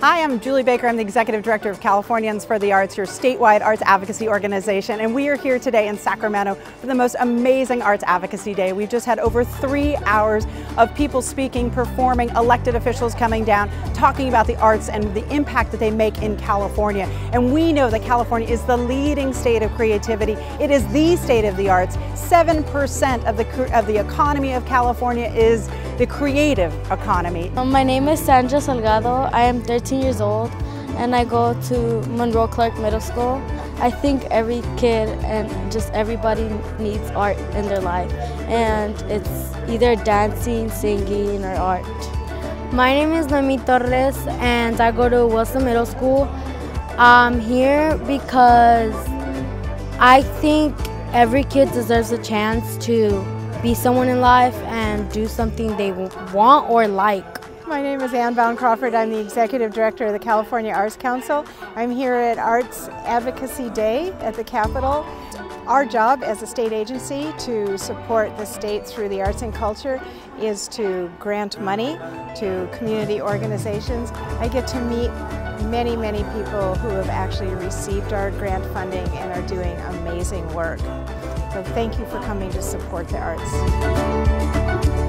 Hi, I'm Julie Baker. I'm the Executive Director of Californians for the Arts, your statewide arts advocacy organization. And we are here today in Sacramento for the most amazing Arts Advocacy Day. We've just had over three hours of people speaking, performing, elected officials coming down, talking about the arts and the impact that they make in California. And we know that California is the leading state of creativity. It is the state of the arts. 7% of the, of the economy of California is the creative economy. Um, my name is Sandra Salgado. I am 13 13 years old and I go to Monroe Clark Middle School. I think every kid and just everybody needs art in their life and it's either dancing, singing or art. My name is Noemi Torres and I go to Wilson Middle School. I'm here because I think every kid deserves a chance to be someone in life and do something they want or like. My name is Anne Bown-Crawford. I'm the Executive Director of the California Arts Council. I'm here at Arts Advocacy Day at the Capitol. Our job as a state agency to support the state through the arts and culture is to grant money to community organizations. I get to meet many, many people who have actually received our grant funding and are doing amazing work. So thank you for coming to support the arts.